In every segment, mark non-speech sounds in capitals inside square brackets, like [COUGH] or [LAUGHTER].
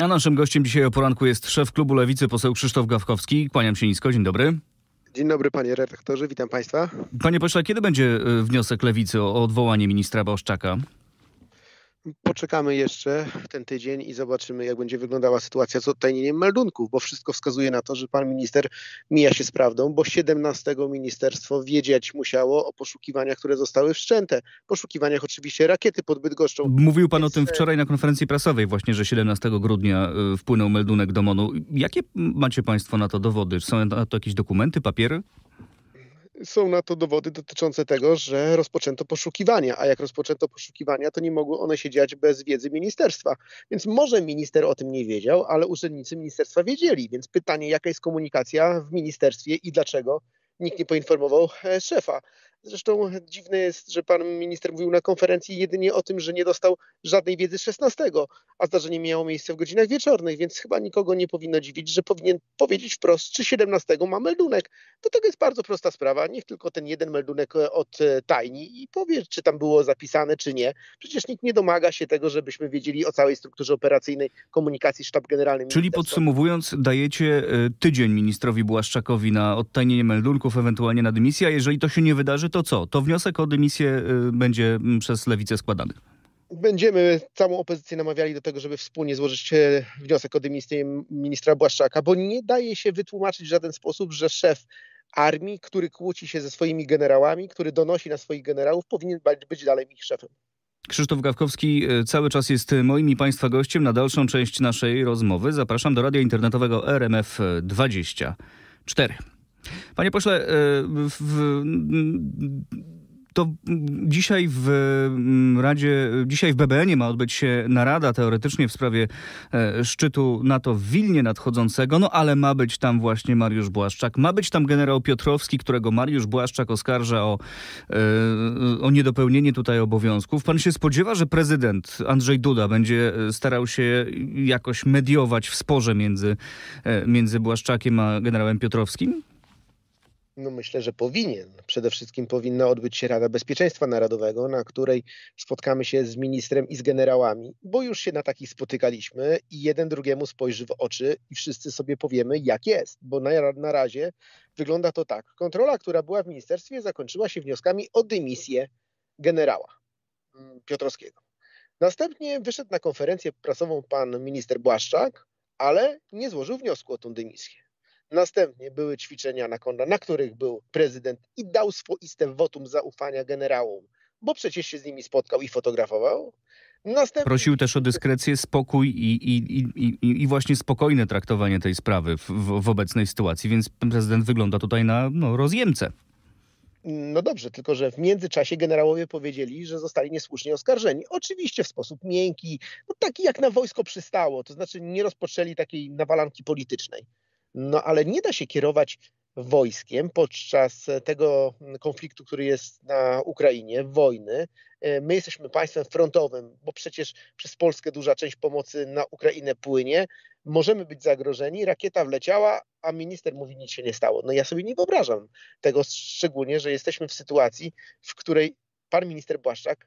A naszym gościem dzisiaj o poranku jest szef klubu Lewicy, poseł Krzysztof Gawkowski. Kłaniam się nisko, dzień dobry. Dzień dobry panie redaktorze, witam państwa. Panie pośle, kiedy będzie y, wniosek Lewicy o odwołanie ministra Błaszczaka? Poczekamy jeszcze ten tydzień i zobaczymy, jak będzie wyglądała sytuacja z odtajnieniem meldunków, bo wszystko wskazuje na to, że pan minister mija się z prawdą, bo 17 ministerstwo wiedzieć musiało o poszukiwaniach, które zostały wszczęte. Poszukiwaniach oczywiście rakiety pod Bydgoszczą. Mówił pan Więc... o tym e, wczoraj na konferencji prasowej właśnie, że 17 grudnia y, wpłynął meldunek do MONU. Jakie macie państwo na to dowody? Są na to jakieś dokumenty, papiery? Są na to dowody dotyczące tego, że rozpoczęto poszukiwania, a jak rozpoczęto poszukiwania, to nie mogły one się dziać bez wiedzy ministerstwa. Więc może minister o tym nie wiedział, ale urzędnicy ministerstwa wiedzieli. Więc pytanie, jaka jest komunikacja w ministerstwie i dlaczego nikt nie poinformował e, szefa. Zresztą dziwne jest, że pan minister mówił na konferencji jedynie o tym, że nie dostał żadnej wiedzy 16, a zdarzenie miało miejsce w godzinach wieczornych, więc chyba nikogo nie powinno dziwić, że powinien powiedzieć wprost, czy 17 ma meldunek. Do tego jest bardzo prosta sprawa. Niech tylko ten jeden meldunek od e, tajni i powie, czy tam było zapisane, czy nie. Przecież nikt nie domaga się tego, żebyśmy wiedzieli o całej strukturze operacyjnej komunikacji sztab generalny. Czyli podsumowując, dajecie e, tydzień ministrowi Błaszczakowi na odtajnienie meldunków, ewentualnie na dymisję, a jeżeli to się nie wydarzy, to co? To wniosek o dymisję y, będzie mm, przez lewicę składany. Będziemy całą opozycję namawiali do tego, żeby wspólnie złożyć e, wniosek o dymisję ministra Błaszczaka, bo nie daje się wytłumaczyć w żaden sposób, że szef armii, który kłóci się ze swoimi generałami, który donosi na swoich generałów, powinien być dalej ich szefem. Krzysztof Gawkowski y, cały czas jest moim i Państwa gościem na dalszą część naszej rozmowy. Zapraszam do radia internetowego RMF24. Panie pośle, e, w, to dzisiaj w mm, Radzie, dzisiaj w BBN ma odbyć się narada teoretycznie w sprawie e, szczytu NATO w Wilnie nadchodzącego, no ale ma być tam właśnie Mariusz Błaszczak, ma być tam generał Piotrowski, którego Mariusz Błaszczak oskarża o, e, o niedopełnienie tutaj obowiązków. Pan się spodziewa, że prezydent Andrzej Duda będzie starał się jakoś mediować w sporze między, między Błaszczakiem a generałem Piotrowskim? No myślę, że powinien. Przede wszystkim powinna odbyć się Rada Bezpieczeństwa Narodowego, na której spotkamy się z ministrem i z generałami, bo już się na takich spotykaliśmy i jeden drugiemu spojrzy w oczy i wszyscy sobie powiemy, jak jest. Bo na, na razie wygląda to tak. Kontrola, która była w ministerstwie, zakończyła się wnioskami o dymisję generała mm, Piotrowskiego. Następnie wyszedł na konferencję prasową pan minister Błaszczak, ale nie złożył wniosku o tą dymisję. Następnie były ćwiczenia na konda, na których był prezydent i dał swoiste wotum zaufania generałom, bo przecież się z nimi spotkał i fotografował. Następnie... Prosił też o dyskrecję, spokój i, i, i, i, właśnie spokojne traktowanie tej sprawy w, w, w obecnej sytuacji, więc prezydent wygląda tutaj na no, rozjemcę. No dobrze, tylko że w międzyczasie generałowie powiedzieli, że zostali niesłusznie oskarżeni. Oczywiście w sposób miękki, no taki jak na wojsko przystało, to znaczy nie rozpoczęli takiej nawalanki politycznej. No ale nie da się kierować wojskiem podczas tego konfliktu, który jest na Ukrainie, wojny. E, my jesteśmy państwem frontowym, bo przecież przez Polskę duża część pomocy na Ukrainę płynie. Możemy być zagrożeni, rakieta wleciała, a minister mówi, nic się nie stało. No ja sobie nie wyobrażam tego, szczególnie, że jesteśmy w sytuacji, w której pan minister Błaszczak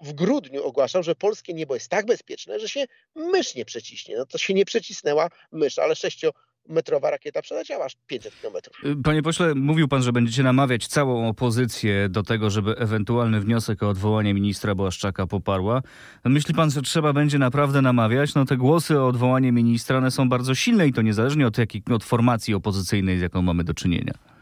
w grudniu ogłaszał, że polskie niebo jest tak bezpieczne, że się mysz nie przeciśnie. No to się nie przecisnęła mysz, ale sześcio metrowa rakieta przeleciała aż 500 kilometrów. Panie pośle, mówił pan, że będziecie namawiać całą opozycję do tego, żeby ewentualny wniosek o odwołanie ministra Błaszczaka poparła. Myśli pan, że trzeba będzie naprawdę namawiać? No te głosy o odwołanie ministra, one są bardzo silne i to niezależnie od, jakiej, od formacji opozycyjnej, z jaką mamy do czynienia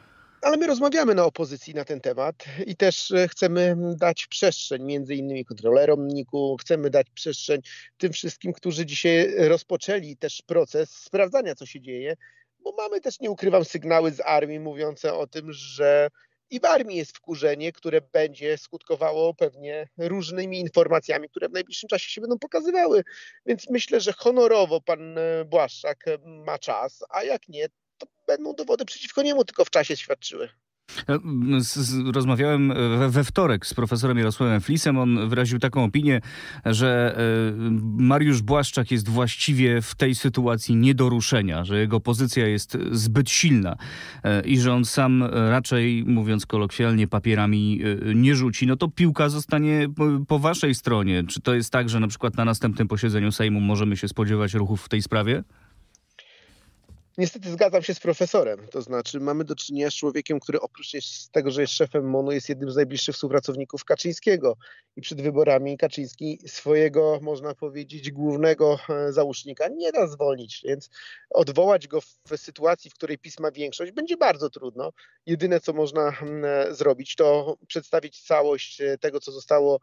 ale my rozmawiamy na opozycji na ten temat i też e, chcemy dać przestrzeń między innymi kontrolerom NIK-u, chcemy dać przestrzeń tym wszystkim, którzy dzisiaj rozpoczęli też proces sprawdzania, co się dzieje, bo mamy też, nie ukrywam, sygnały z armii mówiące o tym, że i w armii jest wkurzenie, które będzie skutkowało pewnie różnymi informacjami, które w najbliższym czasie się będą pokazywały. Więc myślę, że honorowo pan e, Błaszczak ma czas, a jak nie, będą dowody przeciwko niemu tylko w czasie świadczyły. Rozmawiałem we wtorek z profesorem Jarosławem Flisem. On wyraził taką opinię, że Mariusz Błaszczak jest właściwie w tej sytuacji nie do ruszenia, że jego pozycja jest zbyt silna i że on sam raczej, mówiąc kolokwialnie, papierami nie rzuci. No to piłka zostanie po waszej stronie. Czy to jest tak, że na przykład na następnym posiedzeniu Sejmu możemy się spodziewać ruchów w tej sprawie? Niestety zgadzam się z profesorem. To znaczy, mamy do czynienia z człowiekiem, który oprócz tego, że jest szefem MONU, jest jednym z najbliższych współpracowników Kaczyńskiego. I przed wyborami Kaczyński swojego, można powiedzieć, głównego e, załóżnika nie da zwolnić. Więc odwołać go w sytuacji, w której PiS ma większość, będzie bardzo trudno. Jedyne, co można e, zrobić, to przedstawić całość e, tego, co zostało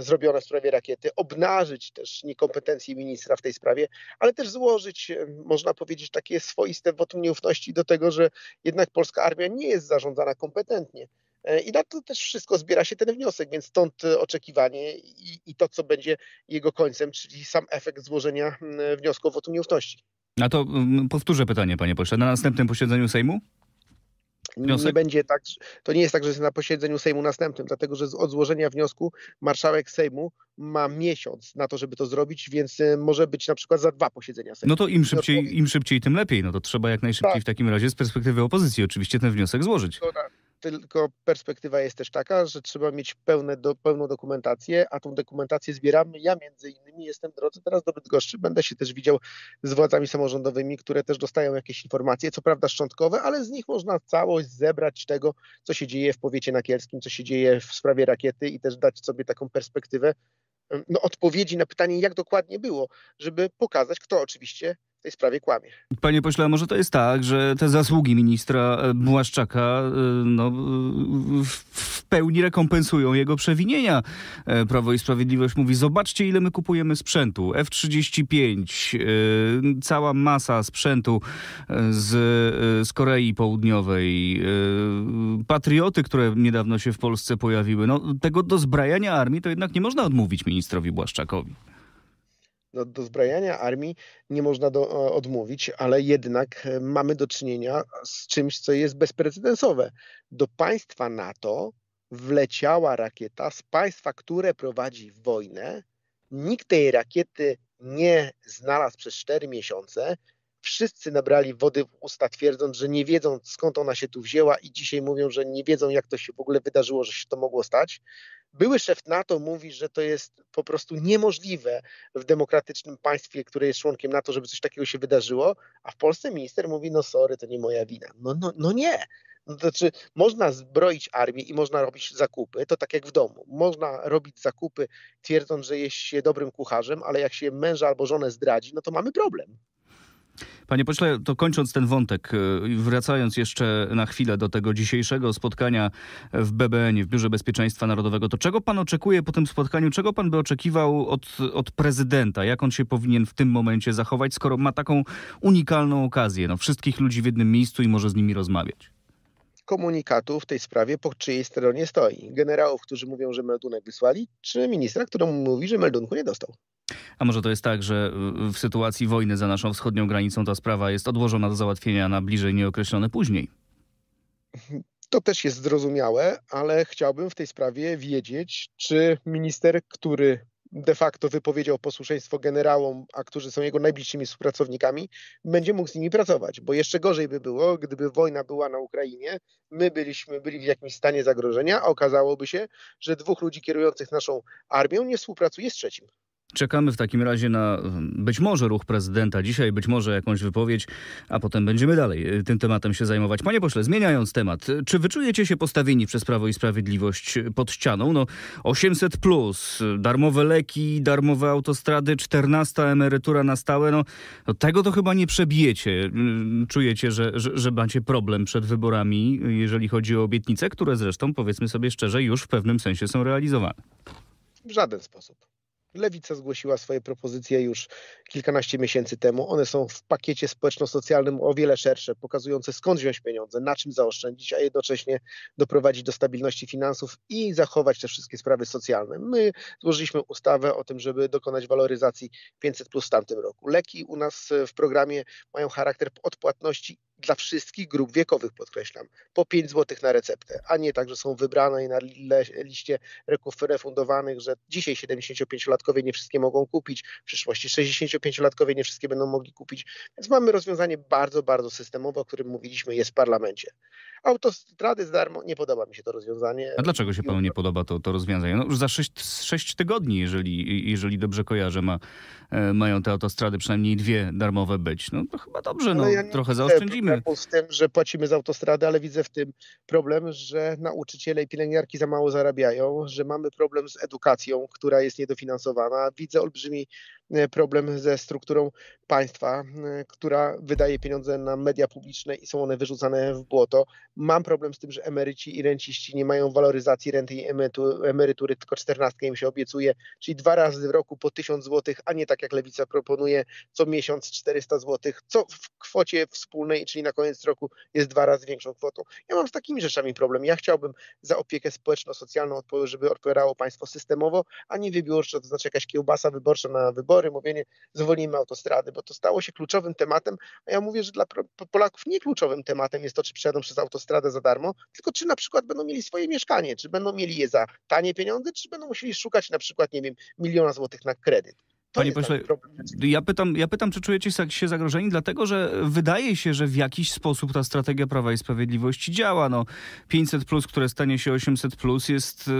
zrobione w sprawie rakiety, obnażyć też niekompetencje ministra w tej sprawie, ale też złożyć, e, można powiedzieć, takie swoiste wotum nieufności do tego, że jednak polska armia nie jest zarządzana kompetentnie. E, I na to też wszystko zbiera się ten wniosek, więc stąd oczekiwanie i, i to, co będzie jego końcem, czyli sam efekt złożenia wniosku o wotum nieufności. A to powtórzę pytanie, panie pośle. Na następnym posiedzeniu Sejmu? Wniosek? Nie będzie tak, to nie jest tak, że jest na posiedzeniu Sejmu następnym, dlatego że od złożenia wniosku marszałek Sejmu ma miesiąc na to, żeby to zrobić, więc y, może być na przykład za dwa posiedzenia Sejmu. No to im szybciej, im szybciej tym lepiej. No to trzeba jak najszybciej tak. w takim razie z perspektywy opozycji oczywiście ten wniosek złożyć. Tylko perspektywa jest też taka, że trzeba mieć pełne do, pełną dokumentację, a tą dokumentację zbieramy. Ja między innymi jestem w drodze teraz do Bydgoszczy, będę się też widział z władzami samorządowymi, które też dostają jakieś informacje, co prawda szczątkowe, ale z nich można całość zebrać tego, co się dzieje w powiecie nakielskim, co się dzieje w sprawie rakiety i też dać sobie taką perspektywę no, odpowiedzi na pytanie, jak dokładnie było, żeby pokazać, kto oczywiście tej sprawie kłamie. Panie pośle, a może to jest tak, że te zasługi ministra e, Błaszczaka e, no, w pełni rekompensują jego przewinienia. E, Prawo i Sprawiedliwość mówi, zobaczcie ile my kupujemy sprzętu. F-35, cała masa sprzętu z, z Korei Południowej, patrioty, które niedawno się w Polsce pojawiły. No, tego dozbrajania armii to jednak nie można odmówić ministrowi Błaszczakowi do, do zbrajania armii nie można do, e, odmówić, ale jednak e, mamy do czynienia z czymś, co jest bezprecedensowe. Do państwa NATO wleciała rakieta z państwa, które prowadzi wojnę. Nikt tej rakiety nie znalazł przez 4 miesiące. Wszyscy nabrali wody w usta, twierdząc, że nie wiedzą skąd ona się tu wzięła, i dzisiaj mówią, że nie wiedzą, jak to się w ogóle wydarzyło, że się to mogło stać. Były szef NATO mówi, że to jest po prostu niemożliwe w demokratycznym państwie, które jest członkiem NATO, żeby coś takiego się wydarzyło, a w Polsce minister mówi, no sorry, to nie moja wina. No, no, no nie. No to znaczy, można zbroić armię i można robić zakupy, to tak jak w domu. Można robić zakupy twierdząc, że jest się dobrym kucharzem, ale jak się męża albo żonę zdradzi, no to mamy problem. Panie pośle, to kończąc ten wątek, y, wracając jeszcze na chwilę do tego dzisiejszego spotkania w BBN, w Biurze Bezpieczeństwa Narodowego, to czego pan oczekuje po tym spotkaniu? Czego pan by oczekiwał od, od prezydenta? Jak on się powinien w tym momencie zachować, skoro ma taką unikalną okazję? No, wszystkich ludzi w jednym miejscu i może z nimi rozmawiać komunikatu w tej sprawie, po czyjej stronie stoi. Generałów, którzy mówią, że meldunek wysłali, czy ministra, który mówi, że meldunku nie dostał. A może to jest tak, że w sytuacji wojny za naszą wschodnią granicą ta sprawa jest odłożona do załatwienia na bliżej nieokreślone później? To też jest zrozumiałe, ale chciałbym w tej sprawie wiedzieć, czy minister, który de facto wypowiedział posłuszeństwo generałom, a którzy są jego najbliższymi współpracownikami, będzie mógł z nimi pracować. Bo jeszcze gorzej by było, gdyby wojna była na Ukrainie, my byliśmy byli w jakimś stanie zagrożenia, a okazałoby się, że dwóch ludzi kierujących naszą armią nie współpracuje z trzecim. Czekamy w takim razie na być może ruch prezydenta dzisiaj, być może jakąś wypowiedź, a potem będziemy dalej y, tym tematem się zajmować. Panie pośle, zmieniając temat, czy wyczujecie się postawieni przez Prawo i Sprawiedliwość pod ścianą? No 800 plus, darmowe leki, darmowe autostrady, 14 emerytura na stałe, no, no tego to chyba nie przebijecie. Y, czujecie, że, że, że macie problem przed wyborami, jeżeli chodzi o obietnice, które zresztą, powiedzmy sobie szczerze, już w pewnym sensie są realizowane. W żaden sposób. Lewica zgłosiła swoje propozycje już kilkanaście miesięcy temu. One są w pakiecie społeczno-socjalnym o wiele szersze, pokazujące skąd wziąć pieniądze, na czym zaoszczędzić, a jednocześnie doprowadzić do stabilności finansów i zachować te wszystkie sprawy socjalne. My złożyliśmy ustawę o tym, żeby dokonać waloryzacji 500 plus w tamtym roku. Leki u nas w programie mają charakter odpłatności dla wszystkich grup wiekowych, podkreślam, po 5 zł na receptę, a nie tak, że są wybrane i na liście refundowanych, że dzisiaj 75-latkowie nie wszystkie mogą kupić, w przyszłości 65-latkowie nie wszystkie będą mogli kupić. Więc mamy rozwiązanie bardzo, bardzo systemowe, o którym mówiliśmy, jest w parlamencie. Autostrady za darmo, nie podoba mi się to rozwiązanie. A dlaczego się panu nie podoba to, to rozwiązanie? No już za 6, 6 tygodni, jeżeli, jeżeli dobrze kojarzę, ma, e, mają te autostrady przynajmniej dwie darmowe być. No to chyba dobrze, no, ja trochę zaoszczędzimy. Z tym, że płacimy za autostrady, ale widzę w tym problem, że nauczyciele i pielęgniarki za mało zarabiają, że mamy problem z edukacją, która jest niedofinansowana. Widzę olbrzymi problem ze strukturą państwa, e, która wydaje pieniądze na media publiczne i są one wyrzucane w błoto. Mam problem z tym, że emeryci i renciści nie mają waloryzacji renty i emerytury, tylko czternastkę im się obiecuje, czyli dwa razy w roku po tysiąc złotych, a nie tak jak Lewica proponuje, co miesiąc 400 złotych, co w kwocie wspólnej, czyli na koniec roku jest dwa razy większą kwotą. Ja mam z takimi rzeczami problem. Ja chciałbym za opiekę społeczno-socjalną, żeby odpowiadało państwo systemowo, a nie wybiórczo, to znaczy jakaś kiełbasa wyborcza na wybory, wybory, mówienie zwolnimy autostrady, bo to stało się kluczowym tematem, a ja mówię, że dla Polaków nie kluczowym tematem jest to, czy przejadą przez autostradę za darmo, tylko czy na przykład będą mieli swoje mieszkanie, czy będą mieli je za tanie pieniądze, czy będą musieli szukać na przykład, nie wiem, miliona złotych na kredyt. Panie pośle, ja pytam, ja pytam, czy czujecie się zagrożeni, dlatego że wydaje się, że w jakiś sposób ta strategia Prawa i Sprawiedliwości działa. No, 500, plus, które stanie się 800, plus jest, y,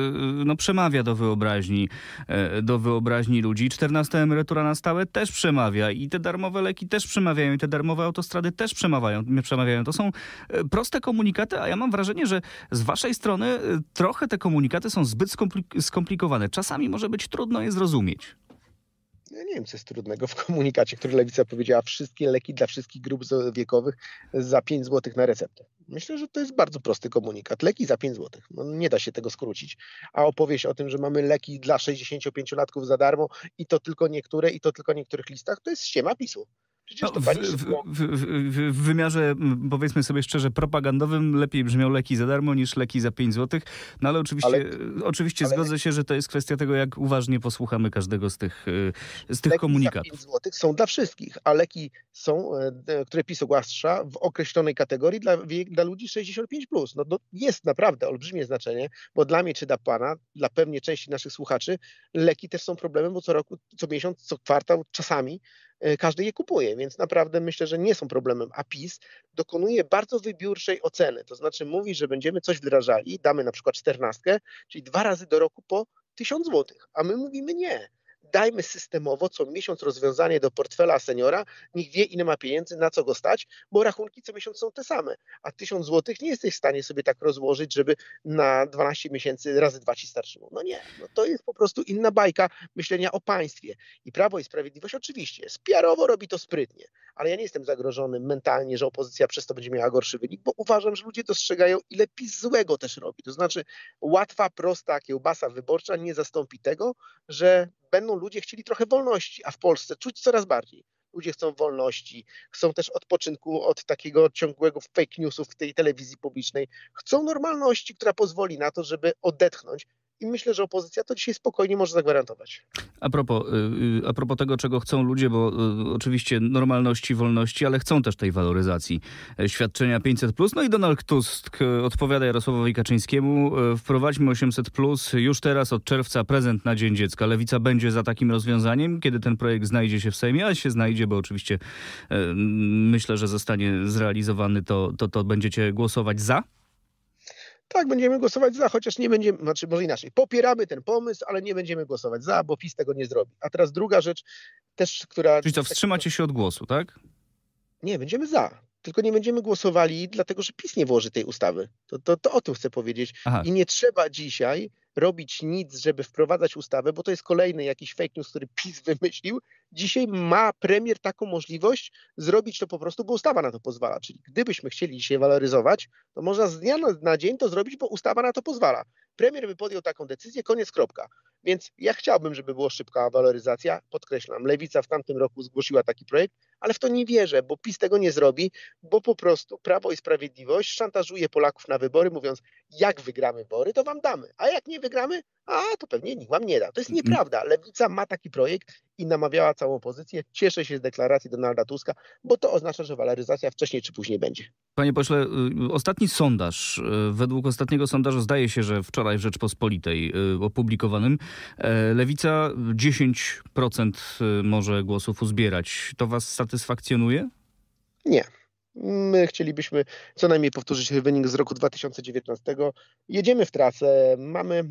no, przemawia do wyobraźni, e, do wyobraźni ludzi. 14 emerytura na stałe też przemawia i te darmowe leki też przemawiają, i te darmowe autostrady też przemawiają. przemawiają. To są e, proste komunikaty, a ja mam wrażenie, że z waszej strony e, trochę te komunikaty są zbyt skomplikowane. Czasami może być trudno je zrozumieć. Ja nie wiem, co jest trudnego w komunikacie, który Lewica powiedziała wszystkie leki dla wszystkich grup wiekowych za 5 zł na receptę. Myślę, że to jest bardzo prosty komunikat. Leki za 5 zł. No, nie da się tego skrócić. A opowieść o tym, że mamy leki dla 65-latków za darmo i to tylko niektóre, i to tylko niektórych listach, to jest ściema PiSu. No, w, w, w, w, wymiarze, powiedzmy sobie szczerze, propagandowym lepiej brzmią leki za darmo niż leki za 5 zł. No ale oczywiście, ale, oczywiście ale zgodzę się, że to jest kwestia tego, jak uważnie posłuchamy każdego z tych, e, z tych leki komunikatów. Leki za 5 zł są dla wszystkich, a leki są, e, które PiS ogłasza w określonej kategorii dla, dla ludzi 65+. Plus. No, no, jest naprawdę olbrzymie znaczenie, bo dla mnie czy dla pana, dla pewnie części naszych słuchaczy, leki też są problemem, bo co roku, co miesiąc, co kwartał, czasami E, każdy je kupuje, więc naprawdę myślę, że nie są problemem. A PiS dokonuje bardzo wybiórczej oceny, to znaczy mówi, że będziemy coś wdrażali, damy na przykład czternastkę, czyli dwa razy do roku po tysiąc złotych, a my mówimy nie dajmy systemowo co miesiąc rozwiązanie do portfela seniora, niech wie ile ma pieniędzy, na co go stać, bo rachunki co miesiąc są te same, a tysiąc złotych nie jesteś w stanie sobie tak rozłożyć, żeby na 12 miesięcy razy dwa ci starczyło. No nie, no to jest po prostu inna bajka myślenia o państwie. I Prawo i Sprawiedliwość oczywiście spiarowo robi to sprytnie, ale ja nie jestem zagrożony mentalnie, że opozycja przez to będzie miała gorszy wynik, bo uważam, że ludzie dostrzegają, ile PiS złego też robi. To znaczy łatwa, prosta kiełbasa wyborcza nie zastąpi tego, że będą ludzie chcieli trochę wolności, a w Polsce czuć coraz bardziej. Ludzie chcą wolności, chcą też odpoczynku od takiego ciągłego fake newsów w tej telewizji publicznej. Chcą normalności, która pozwoli na to, żeby odetchnąć i myślę, że opozycja to dzisiaj spokojnie może zagwarantować. A propos, y, y, a propos tego, czego chcą ludzie, bo y, oczywiście normalności, wolności, ale chcą też tej waloryzacji e, świadczenia 500. No i Donald Tusk odpowiada Jarosławowi Kaczyńskiemu: e, wprowadźmy 800, już teraz od czerwca prezent na Dzień Dziecka. Lewica będzie za takim rozwiązaniem, kiedy ten projekt znajdzie się w Sejmie, ale się znajdzie, bo oczywiście e, myślę, że zostanie zrealizowany, to, to, to będziecie głosować za? Tak, będziemy głosować za, chociaż nie będziemy, znaczy może inaczej, popieramy ten pomysł, ale nie będziemy głosować za, bo PiS tego nie zrobi. A teraz druga rzecz, też, która... Czyli co, wstrzymacie się od głosu, tak? Nie, będziemy za. Tylko nie będziemy głosowali, dlatego że PiS nie włoży tej ustawy. To, to, to o tym chcę powiedzieć. Aha. I nie trzeba dzisiaj robić nic, żeby wprowadzać ustawę, bo to jest kolejny jakiś fake news, który PiS [LAUGHS] wymyślił. Dzisiaj ma premier taką możliwość zrobić to po prostu, bo ustawa na to pozwala. Czyli gdybyśmy chcieli dzisiaj waloryzować, to można z dnia na dzień to zrobić, bo ustawa na to pozwala. Premier by podjął taką decyzję, koniec, kropka. Więc ja chciałbym, żeby była szybka waloryzacja. Podkreślam, Lewica w tamtym roku zgłosiła taki projekt, ale w to nie wierzę, bo PiS tego nie zrobi, bo po prostu Prawo i Sprawiedliwość szantażuje Polaków na wybory, mówiąc, jak wygramy wybory, to wam damy, a jak nie wygramy, a to pewnie nikt wam nie da. To jest nieprawda. Lewica ma taki projekt i namawiała całą opozycję. Cieszę się z deklaracji Donalda Tuska, bo to oznacza, że waloryzacja wcześniej czy później będzie. Panie pośle, y, ostatni sondaż, y, według ostatniego sondażu zdaje się, że wczoraj w Rzeczpospolitej y, opublikowanym, Lewica 10% może głosów uzbierać. To was satysfakcjonuje? Nie. My chcielibyśmy co najmniej powtórzyć wynik z roku 2019. Jedziemy w trasę, mamy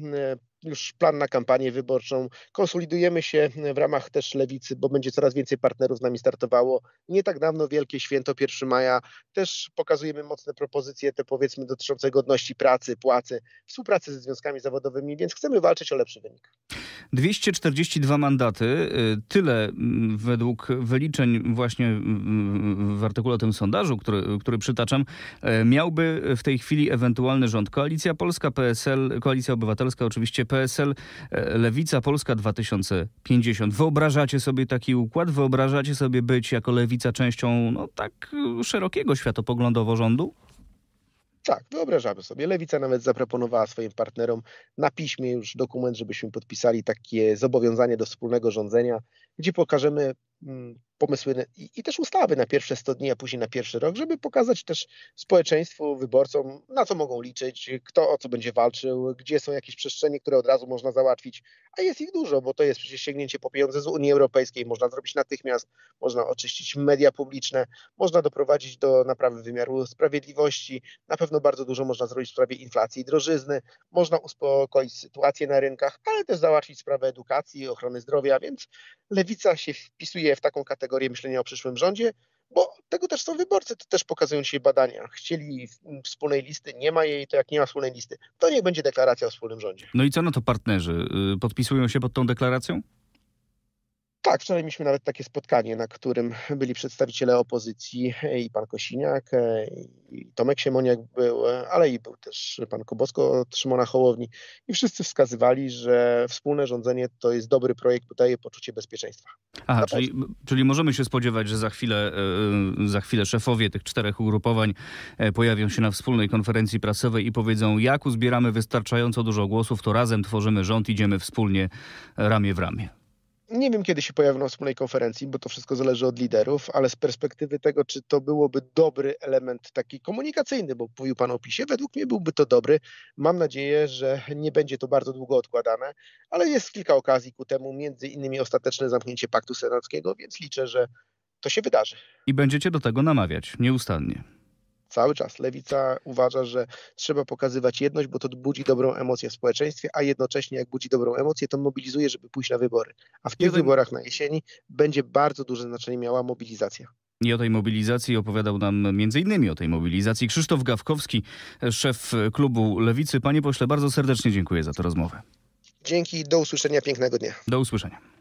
już plan na kampanię wyborczą. Konsolidujemy się w ramach też lewicy, bo będzie coraz więcej partnerów z nami startowało. Nie tak dawno Wielkie Święto 1 maja. Też pokazujemy mocne propozycje, te powiedzmy dotyczące godności pracy, płacy, współpracy ze związkami zawodowymi, więc chcemy walczyć o lepszy wynik. 242 mandaty, y, tyle mm, według wyliczeń właśnie mm, w artykule o tym sondażu, który, który przytaczam, e, miałby w tej chwili ewentualny rząd. Koalicja Polska, PSL, Koalicja Obywatelska oczywiście PSL, e, Lewica Polska 2050. Wyobrażacie sobie taki układ? Wyobrażacie sobie być jako Lewica częścią no, tak szerokiego światopoglądowo rządu? Tak, wyobrażamy sobie. Lewica nawet zaproponowała swoim partnerom na piśmie już dokument, żebyśmy podpisali takie zobowiązanie do wspólnego rządzenia, gdzie pokażemy pomysły i, i, też ustawy na pierwsze 100 dni, a później na pierwszy rok, żeby pokazać też społeczeństwu, wyborcom, na co mogą liczyć, kto o co będzie walczył, gdzie są jakieś przestrzenie, które od razu można załatwić, a jest ich dużo, bo to jest przecież sięgnięcie po pieniądze z Unii Europejskiej, można zrobić natychmiast, można oczyścić media publiczne, można doprowadzić do naprawy wymiaru sprawiedliwości, na pewno bardzo dużo można zrobić w sprawie inflacji i drożyzny, można uspokoić sytuację na rynkach, ale też załatwić sprawę edukacji, ochrony zdrowia, więc lewica się wpisuje w taką kategorię, myślenia o przyszłym rządzie, bo tego też są wyborcy, to też pokazują dzisiaj badania. Chcieli wspólnej listy, nie ma jej, to jak nie ma wspólnej listy, to niech będzie deklaracja o wspólnym rządzie. No i co na to partnerzy? Y, podpisują się pod tą deklaracją? Tak, wczoraj mieliśmy nawet takie spotkanie, na którym byli przedstawiciele opozycji i pan Kosiniak, i Tomek Siemoniak był, ale i był też pan Kobosko od Szymona Hołowni i wszyscy wskazywali, że wspólne rządzenie to jest dobry projekt, bo daje poczucie bezpieczeństwa. Aha, czyli, czyli możemy się spodziewać, że za chwilę, e, za chwilę szefowie tych czterech ugrupowań e, pojawią się na wspólnej konferencji prasowej i powiedzą, jak uzbieramy wystarczająco dużo głosów, to razem tworzymy rząd, idziemy wspólnie ramię w ramię. Nie wiem, kiedy się pojawią na wspólnej konferencji, bo to wszystko zależy od liderów, ale z perspektywy tego, czy to byłoby dobry element taki komunikacyjny, bo mówił Pan o PiSie, według mnie byłby to dobry. Mam nadzieję, że nie będzie to bardzo długo odkładane, ale jest kilka okazji ku temu, między innymi ostateczne zamknięcie paktu senackiego, więc liczę, że to się wydarzy. I będziecie do tego namawiać nieustannie. Cały czas. Lewica uważa, że trzeba pokazywać jedność, bo to budzi dobrą emocję w społeczeństwie, a jednocześnie jak budzi dobrą emocję, to mobilizuje, żeby pójść na wybory. A w tych wyborach na jesieni będzie bardzo duże znaczenie miała mobilizacja. I o tej mobilizacji opowiadał nam między innymi o tej mobilizacji Krzysztof Gawkowski, szef klubu Lewicy. Panie pośle, bardzo serdecznie dziękuję za tę rozmowę. Dzięki, do usłyszenia, pięknego dnia. Do usłyszenia.